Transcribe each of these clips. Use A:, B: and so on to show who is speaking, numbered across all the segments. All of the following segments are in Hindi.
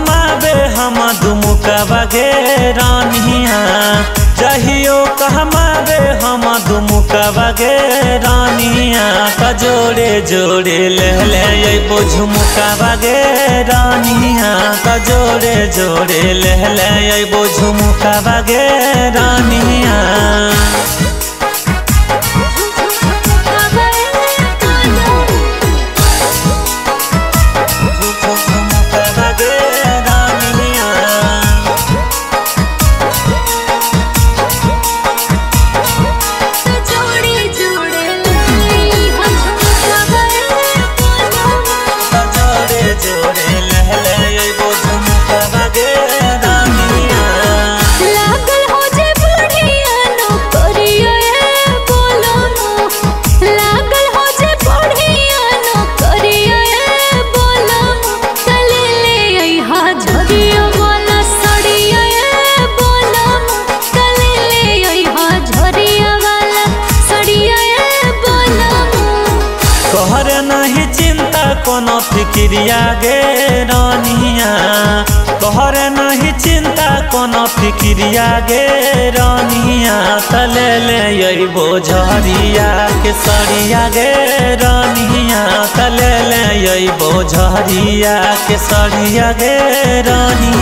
A: कहमाबे हम दुमुका बगे रानिया। जहियो कहमाबे हम दुमुका बगे रानिया। का जोड़े जोड़े ये ले अइबो रानिया। कजोड़े जोड़े लहले ये ले अइबो बगे रानिया। कोनो फिक्रिया गे रानिया। तोहरे नहीं चिंता कोनो फिक्रिया गे रानिया। तले ले अइबो झरिया के सड़िया गे रानिया। तले ले अइबो झरिया के सड़िया गे रानिया।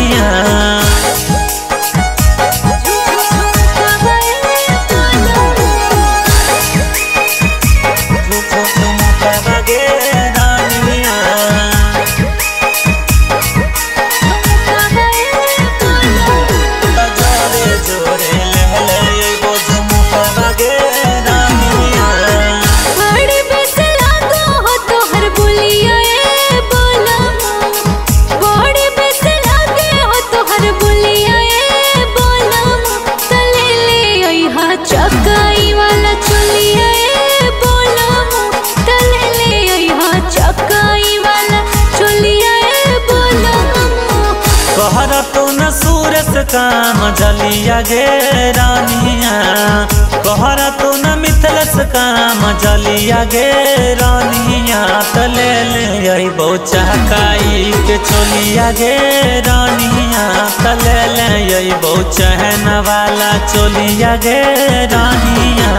A: तो न सूरस काम जलिया गे रानिया। कहर तो न मिथलस काम जलिया गे रानिया। तले ले अइबो चहकाई के चोलिया गे रानिया। तले ले अइबो चहन वाला चोलिया गे रानिया।